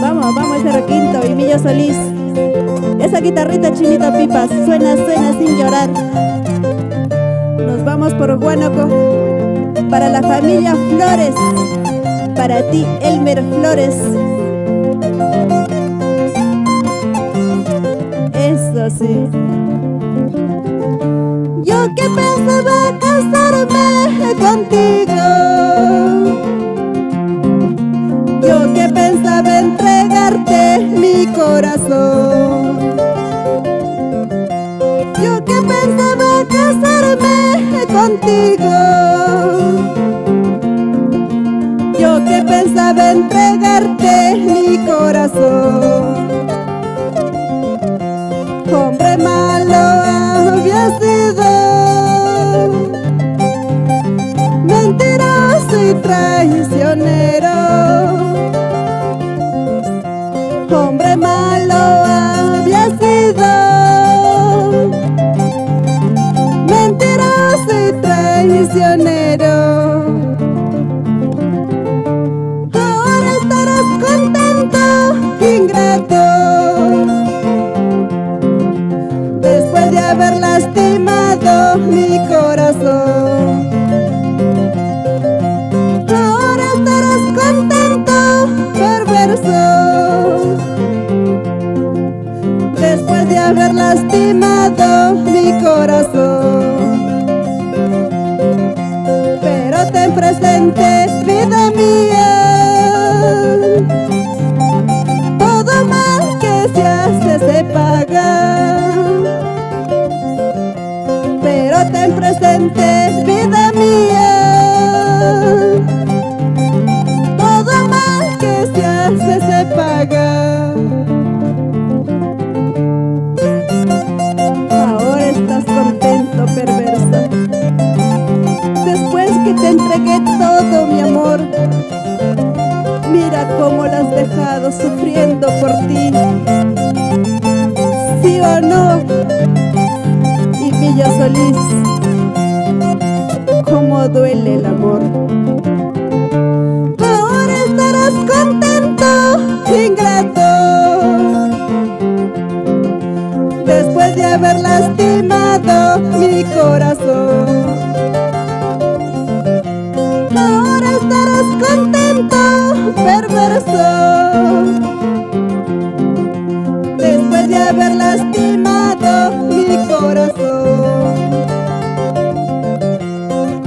Vamos, vamos ese requinto y Millo Solís. Esa guitarrita chinita pipas suena, suena sin llorar. Nos vamos por Huánuco para la familia Flores, para ti Elmer Flores. Eso sí. Yo que pensaba casarme contigo. Contigo. Yo que pensaba entregarte mi corazón. Hombre malo había sido. Mentiroso y traicionero. Hombre malo había sido. Traicionero. Ahora estarás contento, ingrato. Después de haber lastimado mi corazón. Has dejado sufriendo por ti. ¿Sí o no? Y Villa Solís, cómo duele el amor. Ahora estarás contento, ingrato. Después de haber lastimado mi corazón.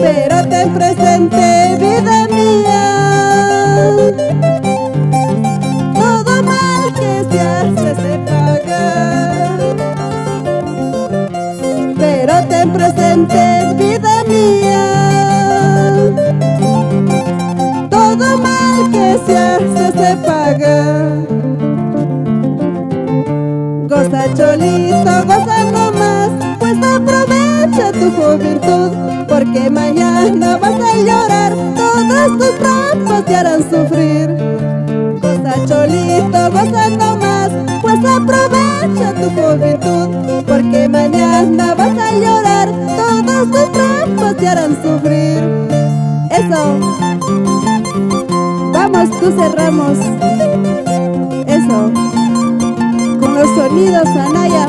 Pero ten presente, vida mía. Todo mal que se hace se paga. Pero ten presente, vida mía. Todo mal que se hace se paga. Goza cholito, goza pues aprovecha tu juventud, porque mañana vas a llorar, todos tus trampas te harán sufrir. Goza cholito, goza nomás, pues aprovecha tu juventud, porque mañana vas a llorar, todos tus trampas te harán sufrir. Eso. Vamos, tú cerramos. Eso. Con los sonidos, Anaya.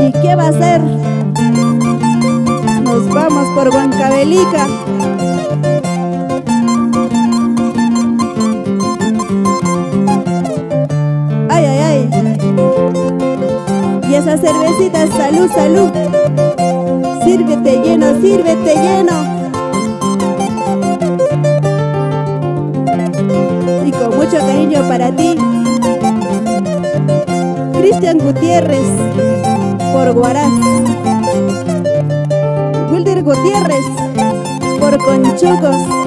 ¿Y qué va a hacer? Nos vamos por Huancavelica. Ay, ay, ay. Y esa cervecita, salud, salud. Sírvete lleno, sírvete lleno. y con mucho cariño para ti. Cristian Gutiérrez, por Guaraz. Gutiérrez, por Conchucos.